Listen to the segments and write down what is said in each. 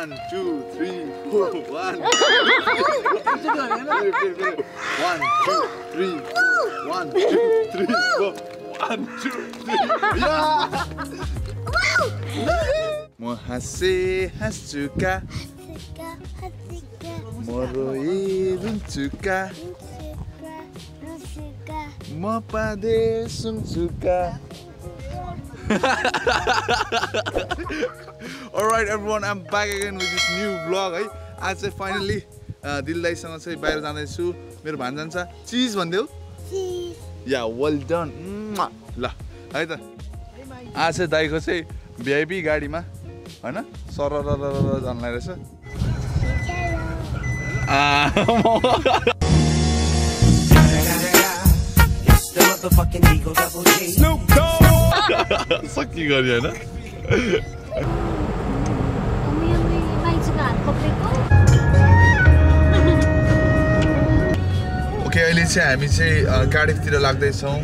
One, two, three, four. One. One, two, three. One, two, three, four. One, two, three. Suka. Suka, suka. Mopade suka. Alright everyone, I'm back again with this new vlog है आज चाहिँ finally दिल दाईसँग चाहिँ बाहिर जाँदैछु। मेरो भान जान्छ चिज भनिदेऊ? या वेल डन ल है त। आज चाहिँ दाईको चाहिँ भिआइपी गाडीमा होइन? सर जान्लाई रहेछ। The motherfucking गरी होइन ओके अहिले चाहिँ हामी चाहिँ कार्डिफतिर लाग्दैछौँ।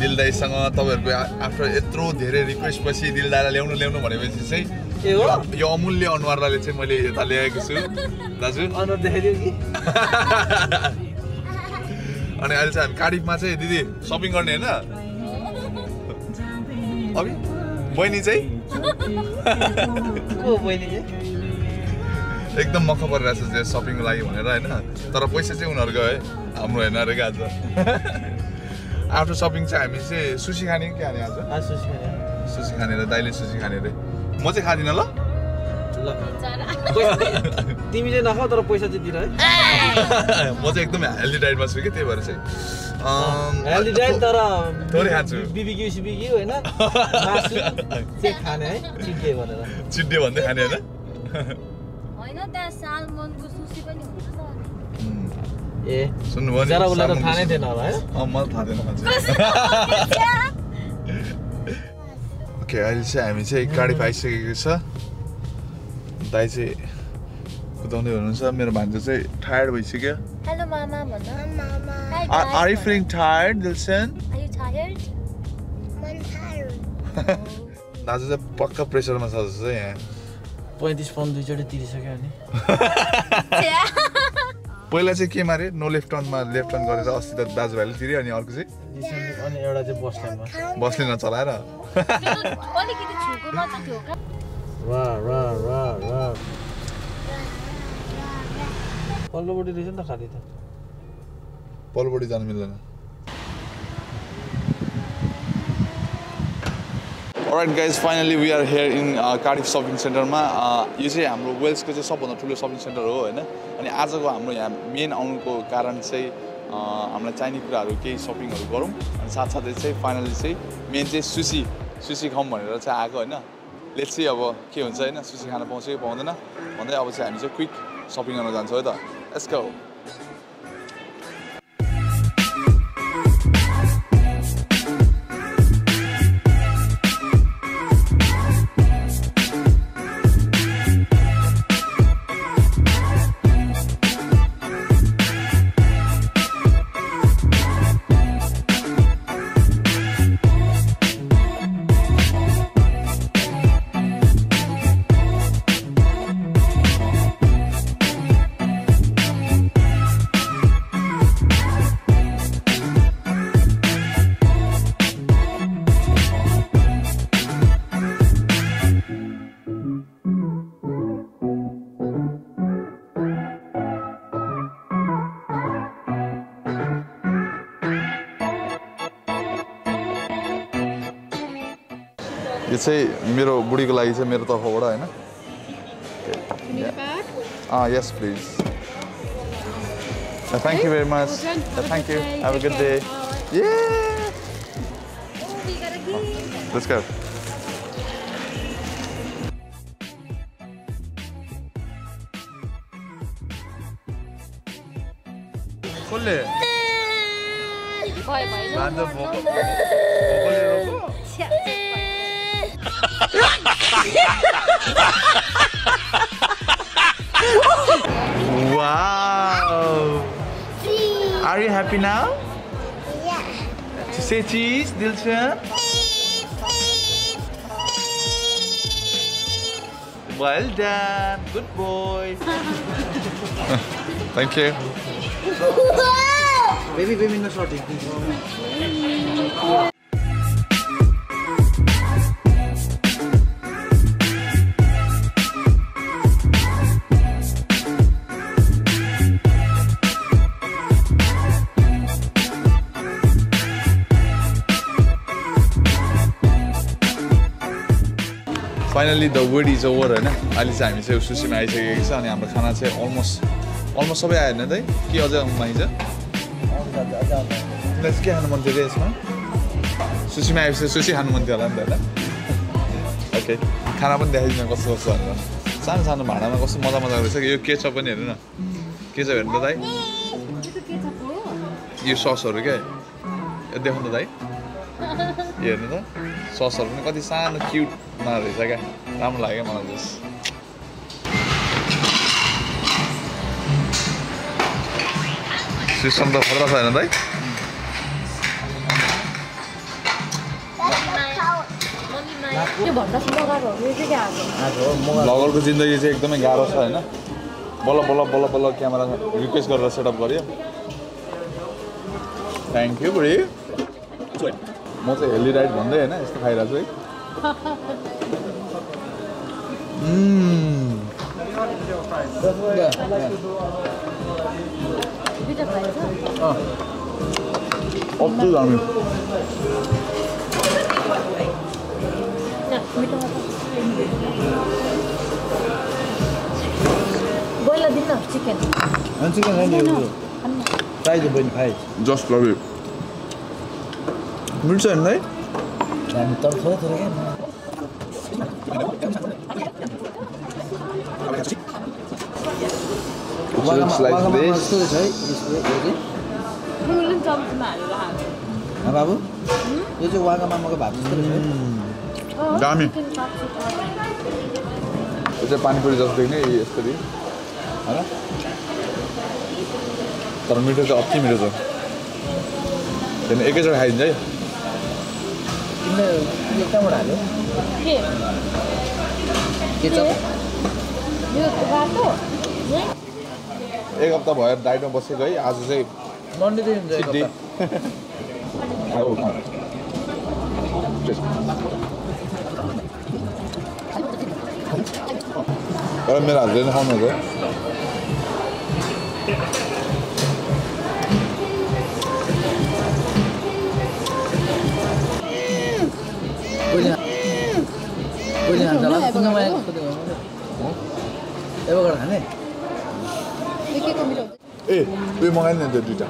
दिलदाईसँग तपाईँहरूको आफ्टर यत्रो धेरै रिक्वेस्ट पछि दिलदाईलाई ल्याउनु ल्याउनु भनेपछि चाहिँ यो- यो अमूल्य अनुहारलाई चाहिँ मैले यता ल्याएको छु। दाजु। अनि अहिले चाहिँ हामी कार्डिफमा चाहिँ दिदी सपिङ गर्ने होइन? अभि? बहिनी चाहिँ? को बहिनी चाहिँ? एकदम मख परिरहेको छ सपिङको लागि भनेर होइन? तर पैसा चाहिँ उनीहरूको है हाम्रो होइन अरे आज? आफ्टर सपिङ चाहिँ हामी चाहिँ सुसी खाने कि खाने आज? सुसी खाने। र दाइले सुसी खाने अरे। म चाहिँ खाँदिनँ ल। तिमी चाहिँ नखाऊ तर पैसा चाहिँ दिएर है। म चाहिँ एकदम हेल्दी डाइटमा छु कि त्यही भएर चाहिँ। हेल्दी डाइट तर थोरै खान्छु। बिबिक्यू सिबिक्यू होइन? मासु चाहिँ खाने है चिड्डे भनेर। चिड्डे भन्दै खाने होइन? होइन त्यहाँ सालमनको सुसी पनि हुन्छ त। उम्, ए सुन्नुभयो नि जरा उसलाई त सालमनको थाहा नै सुसी। थिएन होला होइन? अँ, मलाई थाहा थिएन मान्छे। ओके अहिले चाहिँ हामी चाहिँ कार्डिफ आइसकेको छ। दाइ चाहिँ कुदाउँदै हुनुहुन्छ। मेरो भान्जा चाहिँ टायर्ड भइसक्यो। हेलो मामा भन। Are you guys. Feeling tired Dilson Are you tired? दाजु चाहिँ पक्का प्रेसरमा छ जस्तो यहाँ पैँतिस पाउन्ड दुईचोटि तिरिसक्यो अनि पहिला चाहिँ के मारे नो लेफ्ट टर्नमा लेफ्ट टर्न गरेर अस्ति त दाजुभाइले तिर्यो अनि अर्को चाहिँ अनि एउटा चाहिँ बसल्यान्डमा बसले नचलाएर पल्लोपट्टि रहेछ नि त खाली त पल्लोपट्टि जानु मिल्दैन। Right guys finally we are here in Cardiff shopping सेन्टरमा यो चाहिँ हाम्रो वेल्सको चाहिँ सबभन्दा ठुलो सपिङ सेन्टर हो होइन? अनि आजको हाम्रो यहाँ मेन आउनुको कारण चाहिँ uh, हामीलाई चाहिने कुराहरू केही सपिङहरू गरौँ। अनि साथसाथै चाहिँ फाइनली चाहिँ मेन चाहिँ सुसी सुसी खाउँ भनेर चाहिँ आएको होइन? लेट्स चाहिँ अब के हुन्छ होइन? सुसी खान पाउँछ कि पाउँदैन? भन्दै अब चाहिँ हामी चाहिँ क्विक सपिङ गर्न जान्छौँ है त। यसको चाहिँ मेरो बुढीको लागि चाहिँ मेरो तर्फबाट होइन। अँ yes please thank you very much thank you have a good day ये Let's go. कसले wow. Are you happy now? Yeah. To say cheese, Dilshan? Well done. Good boy. Thank you. Baby, baby, no shorty. Finally the wait is over होइन? अहिले चाहिँ हामी चाहिँ सुसीमा आइसकेको छ अनि हाम्रो खाना चाहिँ अलमोस्ट अलमोस्ट सबै आयो होइन त के अझै आउँछ तिमीलाई के खानु मन थियो यसमा। सुसीमा आएपछि सुसी खानु मन थियो होला नि त होइन? ओके खाना पनि देखाइदिनु कस्तो कस्तो भनेर। सानो सानो भाँडामा कस्तो मजा मजा रहेछ यो के छ पनि हेर्नु न। के छ हेर्नु त दाइ। यो ससहरू क्या यो देखाउनु दाइ। हेर्नु त। ससहरू पनि कति सानो क्युटमा रहेछ क्या। राम्रो लाग्यो मलाई जस। सिस्टम त खतरा छ होइन दाइ? भ्लगरको जिन्दगी चाहिँ एकदमै गाह्रो छ होइन? बल्ल बल्ल बल्ल बल्ल क्यामेरा रिक्वेस्ट गरेर सेटअप गऱ्यो थ्याङ्क यू बुढी म चाहिँ हेली राइड भन्दै होइन यस्तो खाइरहेको छु है। दुइटा फ्राई छ अँ। अति दामी मिठो। बोइलर दिनु चिकन चिकन खाने फ्राइज बहिनी फ्राइज जस्ट लभ यु मिल्छ होइन है हामी तर थोरै थोरै क्या looks like this. बाबु यो चाहिँ वागा मामाको भात दामी। यो चाहिँ पानीपुरी जस्तो देख्ने यसरी होइन तर मिठो चाहिँ अति मिठो छ त्यहाँदेखि एकैचोटि खाइदिन्छ है कहाँबाट हाल्यो के एक हप्ता भयो डाइटमा बसेको है आज चाहिँ सिद्धि। तर मेरो हातले नै खाउनु खाने एकेको मिठो ए उयो मगायो नि त्यो दुइटा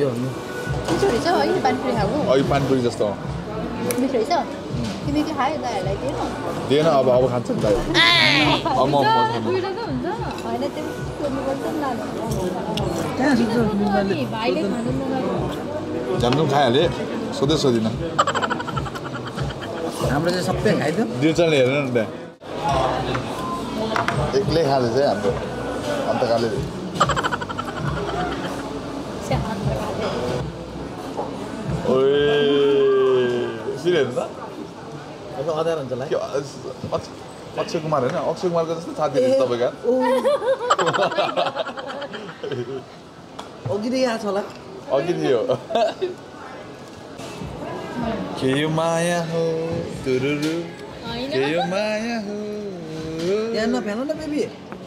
यो हो मिठो रहेछ है पानीपुरी खाएको पानीपुरी जस्तो हो मिठो रहेछ तिमी के खायो दाइहरूलाई दिएन दिएन अब अब खान्छ नि अब म त होइन सोध्नुपर्छ खाइहालेँ सोधै सोधिनँ हाम्रो चाहिँ सबै खाइदियो डिर्चनले हेरेन नि त्यहाँ एक्लै खाँदैछ हाम्रो अक्ष- अक्षय कुमार होइन अक्षय कुमारको जस्तो रहेछ तपाईँको अघि यहाँ छ होला अघि थियो के यो माया हो तुरुरु के यो माया हो यहाँ न बेबी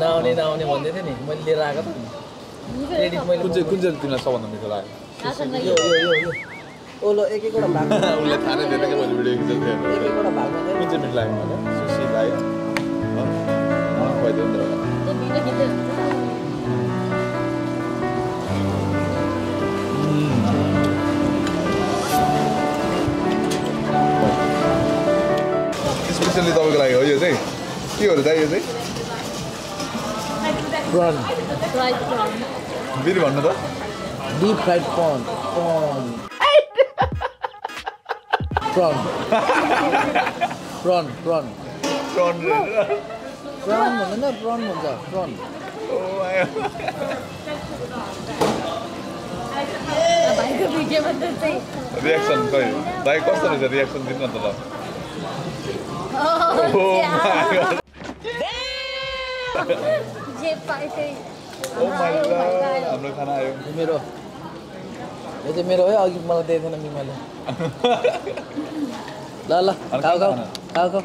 नआउने नआउने भन्दै थियो नि मैले लिएर आएको त मैले कुन चाहिँ कुन चाहिँ तिमीलाई सबभन्दा मिठो लाग्यो आसनलाई यो यो यो यो ओ ल एक एकवटा भाग उसलाई थाहा नै थिएन क्या मैले भिडियो खिचेको थिएँ एक एकवटा भागमा कुन चाहिँ मिठो लाग्यो मलाई सुसी खुवाइदियो नि त तपाईँको लागि हो यो चाहिँ के हो र दाइ यो चाहिँ प्रन फ्राइड प्राउन फेरि भन्नु त deep fried prawn prawn prawn prawn prawn prawn prawn भन्दैन प्रन भन्छ चाहिँ रियाक्सन खै भाइ कस्तो रहेछ रियाक्सन दिनु न त ल जे पाए त्यही हाम्रो खाना आयो यो मेरो यो चाहिँ मेरो है अघि मलाई दिएको थिएन मिमाले ल ल खाऊ खाऊ खाऊ खाऊ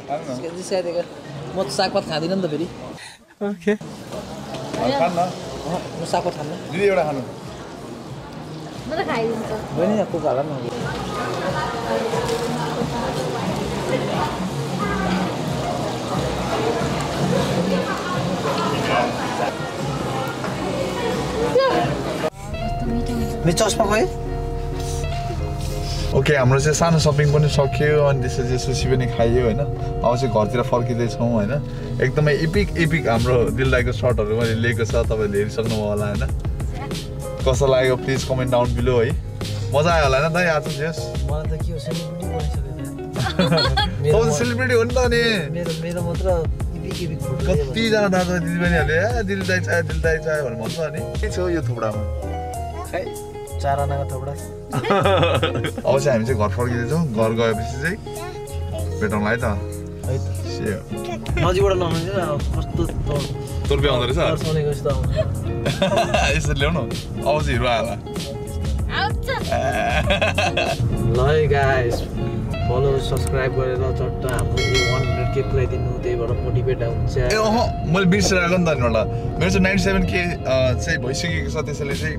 म त सागपात खाँदिनँ नि त फेरि अनि खानु न अहँ, म सागपात खान्न दिदी एउटा खानु बहिनी हाल न चस्मा ओके हाम्रो चाहिँ सानो सपिङ पनि सकियो अनि त्यसपछि सुसी पनि खाइयो होइन। अब चाहिँ घरतिर फर्किँदैछौँ होइन। एकदमै इपिक इपिक हाम्रो दिलदाईको सर्टहरू मैले लिएको छ तपाईँहरूले हेरिसक्नुभयो होला होइन। कस्तो लाग्यो? प्लिज कमेन्ट डाउन बिलो है। मजा आयो होला होइन दाइ आज यस मलाई त के हो सेलिब्रिटी हो नि त अनि। मेरो मेरो मात्र कतिजना दाजु दिदीबहिनीहरूले ए दिलदाई चाह्यो दिलदाई चाह्यो भनेर भन्छ अनि के छ यो थुप्रामा? खै चार आनाको थोपडा अब चाहिँ हामी चाहिँ घर फर्किँदैछौँ। घर गएपछि चाहिँ भेटौँला है त। नजिकबाट नहुन्छ कस्तो तोर आउँदो रहेछ? सुनेको जस्तो आउँछ यसरी ल्याउनु? अब चाहिँ हिरो आयो आउँछ। ल गाइस फलो सब्सक्राइब गरेर चट्ट हाम्रो यो वान हन्ड्रेड के पुऱ्याइदिनु त्यहीबाट मोटिभेट हुन्छ ए अह मैले बिर्सेर आएको नि त एउटा मेरो चाहिँ नाइन्टी सेभेन के चाहिँ भइसकेको छ त्यसैले चाहिँ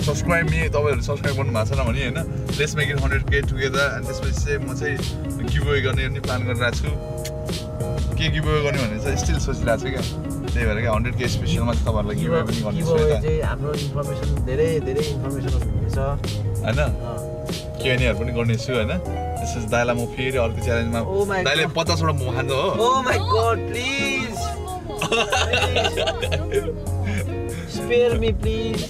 सब्सक्राइब नि तपाईँहरू सब्सक्राइब गर्नु भएको छैन भने होइन let's make it hundred K together अनि त्यसपछि चाहिँ म चाहिँ गिभ अवे गर्ने पनि प्लान गरिरहेको छु। के गिभ अवे गर्ने भनेर चाहिँ स्टिल सोचिरहेको छु क्या। त्यही भएर क्या हन्ड्रेड के स्पेसलमा चाहिँ तपाईँहरूलाई गिभ अवे पनि गर्ने छु है त। चाहिँ हाम्रो इन्फर्मेसन धेरै धेरै इन्फर्मेसनहरू हुनेछ होइन? अँ, केएनएहरू पनि गर्नेछु होइन? त्यसपछि दाइलाई म फेरि अर्को च्यालेन्जमा Oh my दाइले God. पचासवटा मोमो खान्छ हो Oh my god, please! Spare me, please.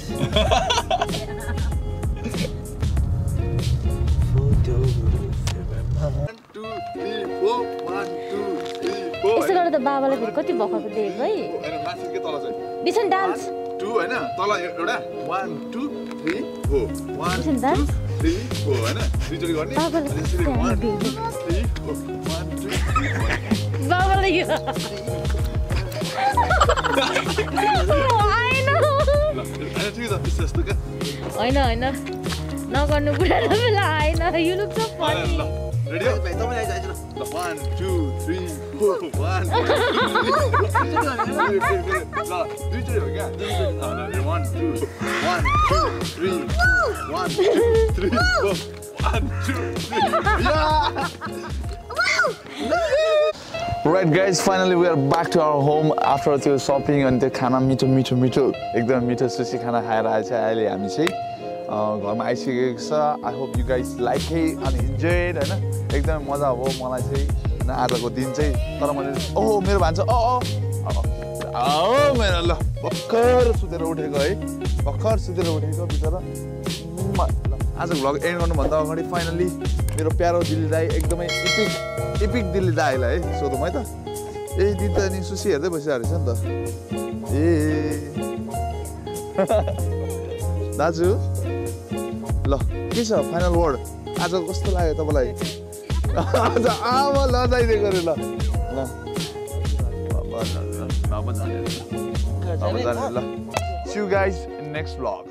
यस्तो गरेर त बाबालाई फेरि कति भर्खरको है होइन माथि के तल चाहिँ। बिसन डान्स। टु होइन तल एउटा one two three four one dance. होइन दुईचोटि गर्ने होइन होइन नगर्नु कुरा आएन you look so funny ready हो one two three four one ल दुईचोटि हो क्या one two one two three one two three four one two right guys finally we are back to our home after त्यो shopping अनि त्यो खाना मिठो मिठो मिठो एकदम मिठो सुसी खाना खाएर आएछ अहिले हामी चाहिँ घरमा आइसकेको छ I hope you guys like है अनि इन्जोयड होइन? एकदमै मजा हो मलाई चाहिँ। होइन आजको दिन चाहिँ तर मैले ओहो मेरो भान्सा अ मेरो ल भर्खर सुतेर उठेको है। भर्खर सुतेर उठेको बिचरा। आजको भ्लग एन्ड गर्नुभन्दा अगाडि फाइनली मेरो प्यारो दिल्ली दाई एकदमै इपिक इपिक दिल्ली दाईलाई है सोधौँ है त। ए दिन त अनि सुसी हेर्दै बसिरहेको रहेछ नि त। ए। दाजु। ल के छ फाइनल वर्ड आज कस्तो लाग्यो तपाईँलाई आज आमा लजाइदिएको अरे ल ल सिउ गाइज नेक्स्ट भ्लग